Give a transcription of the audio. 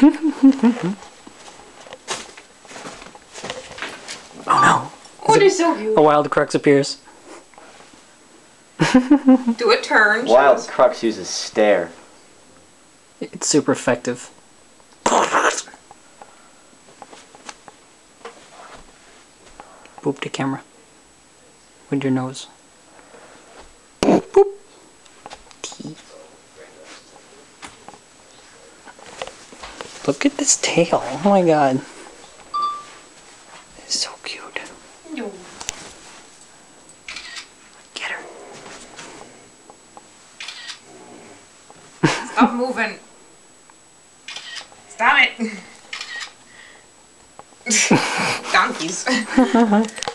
oh no. they're so cute. no! A wild crux appears. Do a turn. Wild us. Crux uses stare. It's super effective. Boop the camera. With your nose. Look at this tail. Oh my god. It's so cute. No. Get her. Stop moving. Stop it. Donkeys.